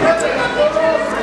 Gracias.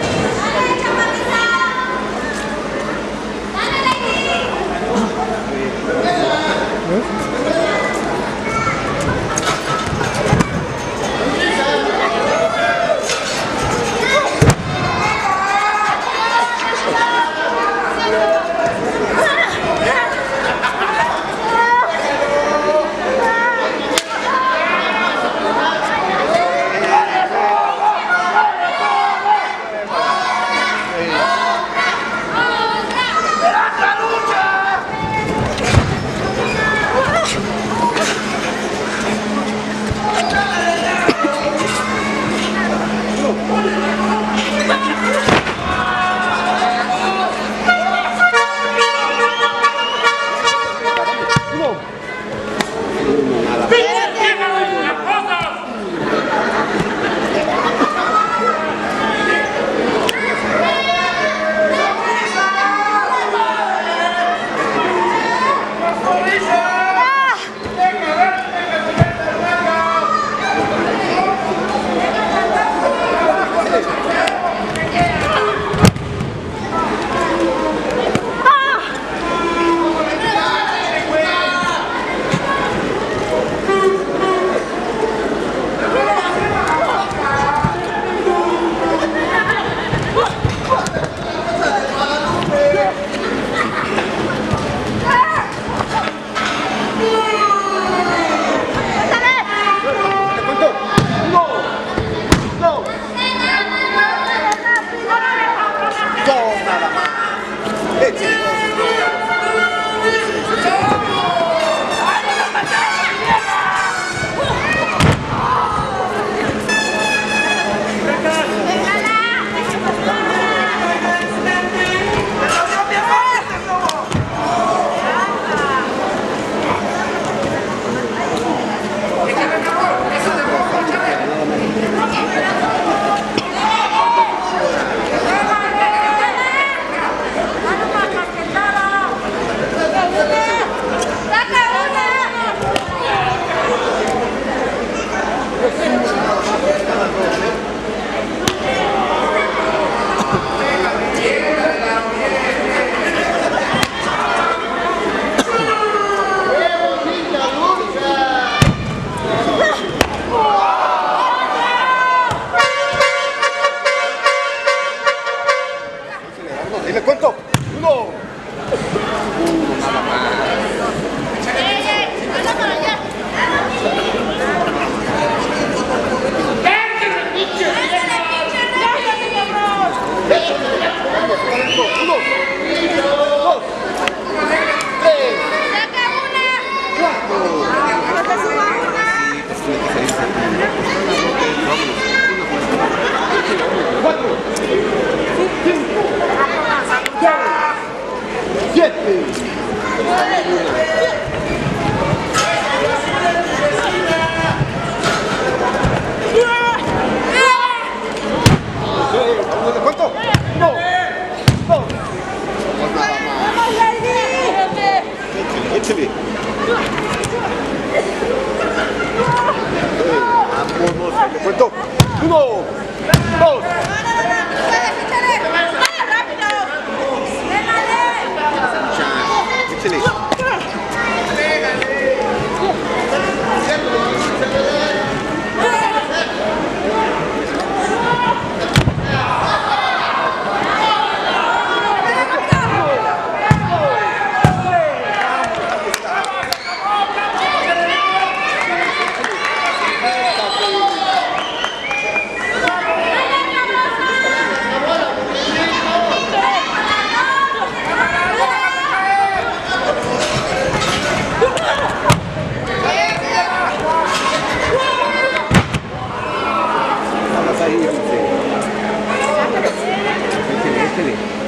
Cortou. Um, dois. vive.